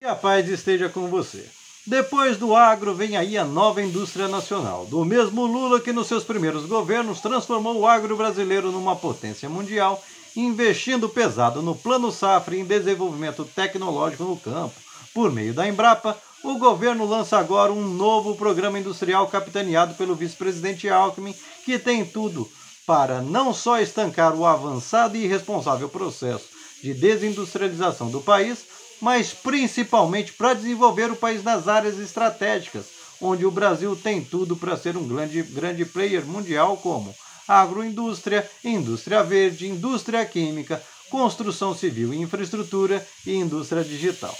Que a paz esteja com você. Depois do agro vem aí a nova indústria nacional, do mesmo Lula que nos seus primeiros governos transformou o agro brasileiro numa potência mundial, investindo pesado no plano safra e em desenvolvimento tecnológico no campo. Por meio da Embrapa, o governo lança agora um novo programa industrial capitaneado pelo vice-presidente Alckmin, que tem tudo para não só estancar o avançado e irresponsável processo de desindustrialização do país, mas principalmente para desenvolver o país nas áreas estratégicas, onde o Brasil tem tudo para ser um grande, grande player mundial, como agroindústria, indústria verde, indústria química, construção civil e infraestrutura e indústria digital.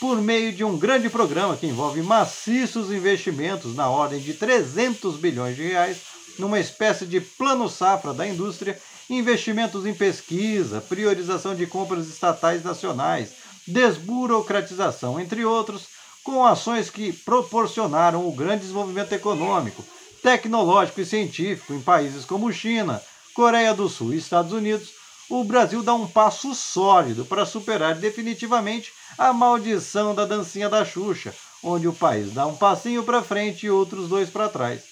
Por meio de um grande programa que envolve maciços investimentos na ordem de 300 bilhões de reais, numa espécie de plano safra da indústria, investimentos em pesquisa, priorização de compras estatais nacionais, desburocratização, entre outros, com ações que proporcionaram o grande desenvolvimento econômico, tecnológico e científico em países como China, Coreia do Sul e Estados Unidos, o Brasil dá um passo sólido para superar definitivamente a maldição da dancinha da Xuxa, onde o país dá um passinho para frente e outros dois para trás.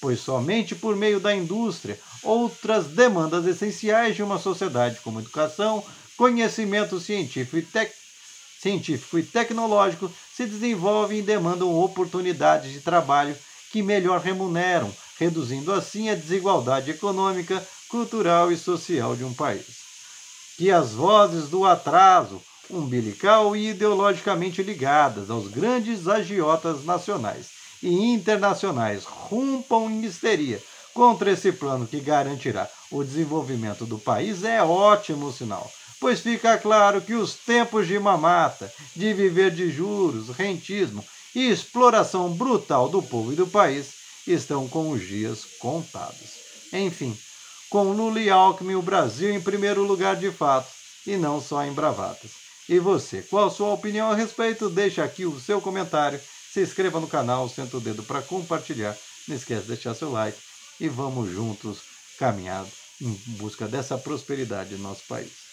Pois somente por meio da indústria, outras demandas essenciais de uma sociedade como educação, conhecimento científico e técnico científico e tecnológico se desenvolvem e demandam oportunidades de trabalho que melhor remuneram, reduzindo assim a desigualdade econômica, cultural e social de um país. Que as vozes do atraso, umbilical e ideologicamente ligadas aos grandes agiotas nacionais e internacionais rompam em histeria contra esse plano que garantirá o desenvolvimento do país é ótimo sinal pois fica claro que os tempos de mamata, de viver de juros, rentismo e exploração brutal do povo e do país estão com os dias contados. Enfim, com Lula e Alckmin, o Brasil em primeiro lugar de fato, e não só em bravatas. E você, qual a sua opinião a respeito? Deixe aqui o seu comentário, se inscreva no canal, senta o dedo para compartilhar, não esquece de deixar seu like e vamos juntos caminhar em busca dessa prosperidade no nosso país.